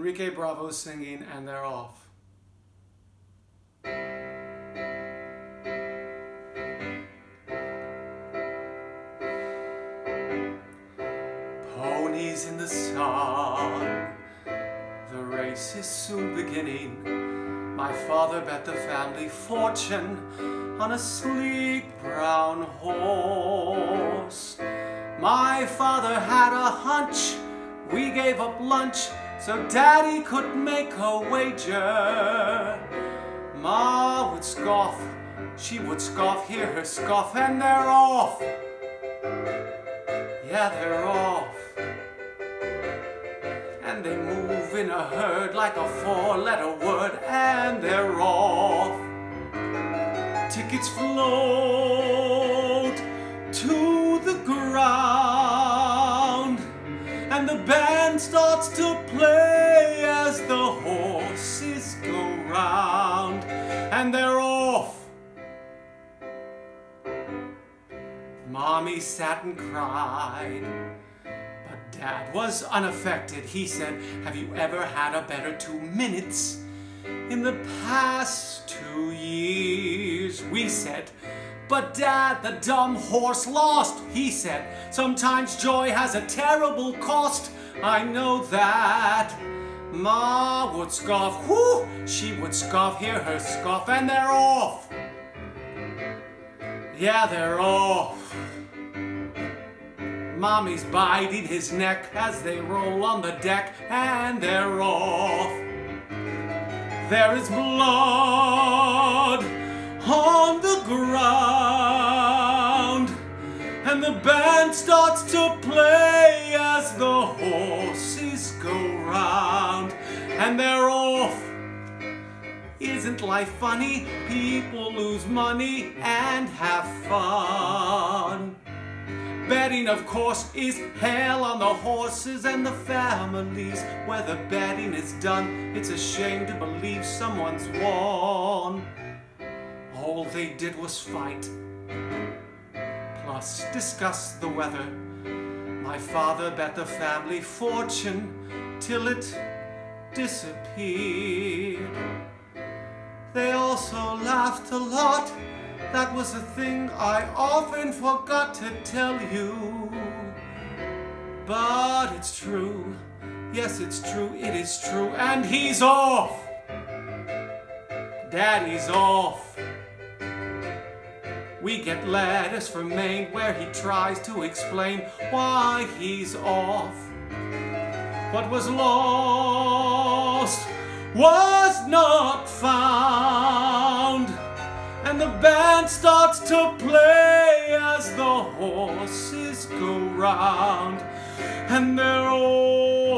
Enrique Bravo singing, and they're off. Ponies in the sun, the race is soon beginning. My father bet the family fortune on a sleek brown horse. My father had a hunch, we gave up lunch so daddy could make a wager. Ma would scoff, she would scoff, hear her scoff, and they're off. Yeah, they're off. And they move in a herd like a four-letter word, and they're off. Tickets float and the band starts to play as the horses go round, and they're off. Mommy sat and cried, but Dad was unaffected. He said, Have you ever had a better two minutes? In the past two years, we said, but Dad, the dumb horse lost, he said. Sometimes joy has a terrible cost, I know that. Ma would scoff, whoo, she would scoff, hear her scoff, and they're off. Yeah, they're off. Mommy's biting his neck as they roll on the deck, and they're off. There is blood on the ground, and the band starts to play as the horses go round, and they're off. Isn't life funny? People lose money and have fun. Betting, of course, is hell on the horses and the families. Where the betting is done, it's a shame to believe someone's won. All they did was fight, plus discuss the weather. My father bet the family fortune till it disappeared. They also laughed a lot. That was a thing I often forgot to tell you. But it's true. Yes, it's true. It is true. And he's off. Daddy's off. We get letters from Maine where he tries to explain why he's off. What was lost was not found. And the band starts to play as the horses go round. And they're all